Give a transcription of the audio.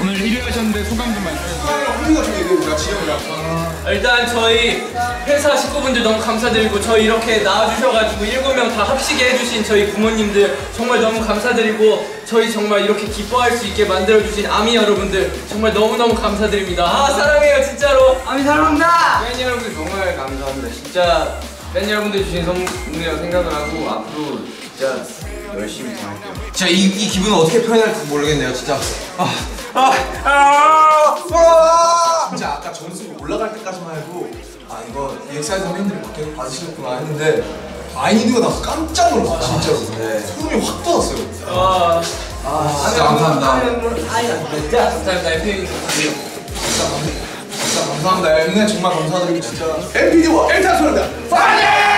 오늘 1위 하셨는데 소감 좀 말씀해주세요. 아, 일단 저희 회사 식구분들 너무 감사드리고 저희 이렇게 나와주셔가지고 7명 다 합식해 주신 저희 부모님들 정말 너무 감사드리고 저희 정말 이렇게 기뻐할 수 있게 만들어주신 아미 여러분들 정말 너무너무 감사드립니다. 아 사랑해요 진짜로. 아미 사랑합니다. 팬 여러분들 정말 감사합니다. 진짜 팬 여러분들 주신 선물이라고 생각을 하고 앞으로 진짜 열심히 더 할게요. 진짜 이, 이 기분을 어떻게 표현할지 모르겠네요 진짜 아, 아, 아, 아, 진짜 아까 점수 올라갈 때까지만 해도 아 이거 EXID 선배님들이 밖에서 받으시겠구나 했는데 아이니드가 나서 깜짝 놀랐어 진짜로 소름이 확 돋았어요 와아 진짜 감사합니다 감사합니다 에피님 진짜 감사합니다. 엠네 정말 감사드리고 진짜. MPD와 엘타 소리다. 아